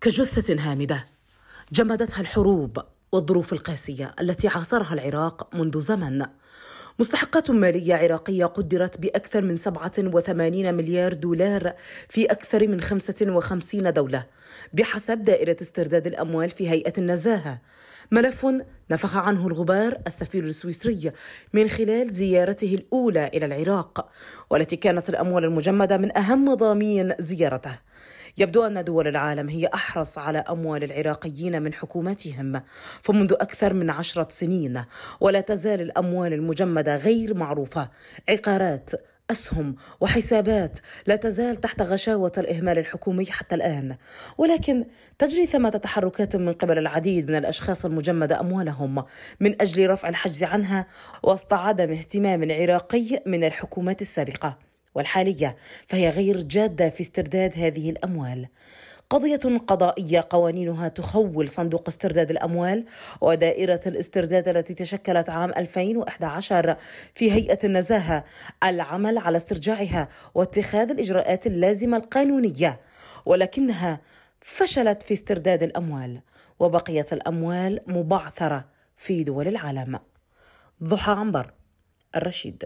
كجثة هامدة جمدتها الحروب والظروف القاسية التي عاصرها العراق منذ زمن. مستحقات مالية عراقية قدرت بأكثر من 87 مليار دولار في أكثر من 55 دولة بحسب دائرة استرداد الأموال في هيئة النزاهة. ملف نفخ عنه الغبار السفير السويسري من خلال زيارته الأولى إلى العراق والتي كانت الأموال المجمدة من أهم مضامين زيارته. يبدو أن دول العالم هي أحرص على أموال العراقيين من حكومتهم فمنذ أكثر من عشرة سنين ولا تزال الأموال المجمدة غير معروفة. عقارات أسهم وحسابات لا تزال تحت غشاوة الإهمال الحكومي حتى الآن. ولكن تجري ثمة تحركات من قبل العديد من الأشخاص المجمدة أموالهم من أجل رفع الحجز عنها وسط عدم اهتمام عراقي من الحكومات السابقة. والحالية فهي غير جادة في استرداد هذه الأموال. قضية قضائية قوانينها تخول صندوق استرداد الأموال ودائرة الاسترداد التي تشكلت عام 2011 في هيئة النزاهة العمل على استرجاعها واتخاذ الإجراءات اللازمة القانونية. ولكنها فشلت في استرداد الأموال وبقيت الأموال مبعثرة في دول العالم. ضحى عنبر الرشيد.